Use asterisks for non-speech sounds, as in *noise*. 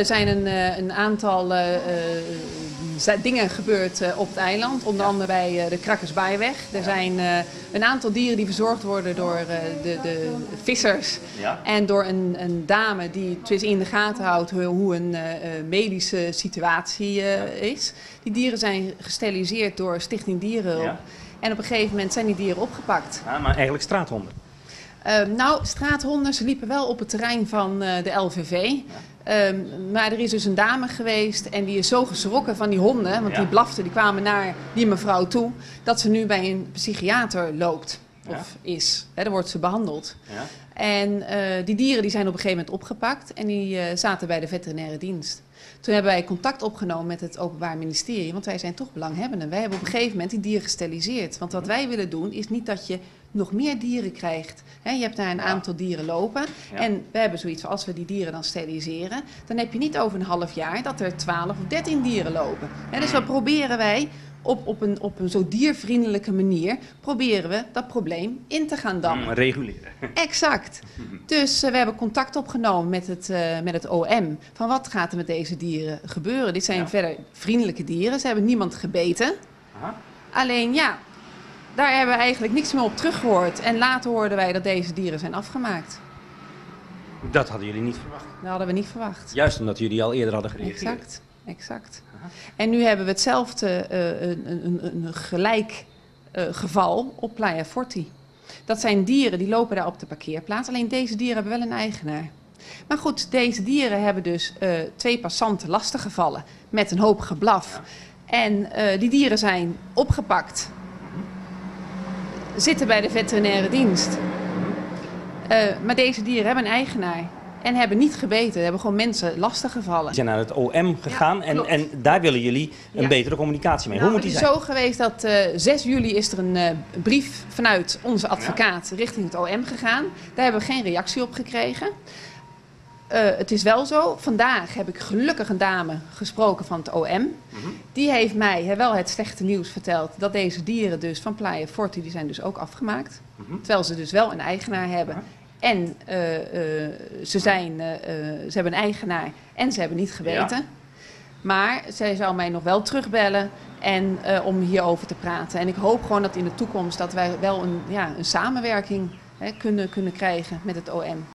Er zijn een, eh, een aantal uh, uh, dingen gebeurd op het eiland, onder andere bij de Krakkersbaaiweg. Er zijn een aantal dieren die verzorgd worden door de, de, vissers ja. en door een, een, dame die het in de gaten houdt hoe een medische situatie is. Die dieren zijn gesteriliseerd door Stichting Dierenhulp. Ja. En op een gegeven moment zijn die dieren opgepakt. Ja, maar eigenlijk straathonden? nou, straathonden, ze liepen wel op het terrein van de LVV. Um, maar er is dus een dame geweest en die is zo geschrokken van die honden, want die blaften, die kwamen naar die mevrouw toe, dat ze nu bij een psychiater loopt. Of is. He, dan wordt ze behandeld. Ja. En uh, die dieren die zijn op een gegeven moment opgepakt en die uh, zaten bij de veterinaire dienst. Toen hebben wij contact opgenomen met het Openbaar Ministerie, want wij zijn toch belanghebbenden. Wij hebben op een gegeven moment die dieren gesteriliseerd. Want wat wij willen doen is niet dat je nog meer dieren krijgt. je hebt daar een aantal dieren lopen. En we hebben zoiets van, als we die dieren dan steriliseren... dan heb je niet over een half jaar dat er 12 of 13 dieren lopen. dus wat proberen wij op, op, een, op een zo diervriendelijke manier proberen we dat probleem in te gaan dammen. Mm, reguleren. *laughs* Exact. Dus uh, we hebben contact opgenomen met het, uh, met het OM. Van wat gaat er met deze dieren gebeuren? Dit zijn verder vriendelijke dieren. Ze hebben niemand gebeten. Aha. Alleen ja, daar hebben we eigenlijk niks meer op teruggehoord. En later hoorden wij dat deze dieren zijn afgemaakt. Dat hadden jullie niet verwacht? Dat hadden we niet verwacht. Juist omdat jullie al eerder hadden gereageerd. Exact, exact. En nu hebben we hetzelfde, uh, een, een, een, gelijk uh, geval op Playa Forti. Dat zijn dieren die lopen daar op de parkeerplaats. Alleen deze dieren hebben wel een eigenaar. Maar goed, deze dieren hebben dus uh, twee passanten lastiggevallen met een hoop geblaf. Ja. En die dieren zijn opgepakt zitten bij de veterinaire dienst. Uh, maar deze dieren hebben een eigenaar. En hebben niet gebeten, hebben gewoon mensen lastiggevallen. Ze zijn naar het OM gegaan ja, en, en daar willen jullie een ja. betere communicatie mee. Nou, Hoe moet die zijn? Het is zo geweest dat uh, eh, 6 juli is er een uh, brief vanuit onze advocaat ja. richting het OM gegaan. Daar hebben we geen reactie op gekregen. Uh, het is wel zo, vandaag heb ik gelukkig een dame gesproken van het OM. Mm -hmm. Die heeft mij he, wel het slechte nieuws verteld dat deze dieren dus van Playa Forti, die zijn dus ook afgemaakt. Mm -hmm. Terwijl ze dus wel een eigenaar hebben. En uh, uh, ze, zijn, ze hebben een eigenaar en ze hebben niet geweten. Ja. Maar zij zou mij nog wel terugbellen en, om hierover te praten. En ik hoop gewoon dat in de toekomst dat wij wel een, ja, een samenwerking he, kunnen, kunnen krijgen met het OM.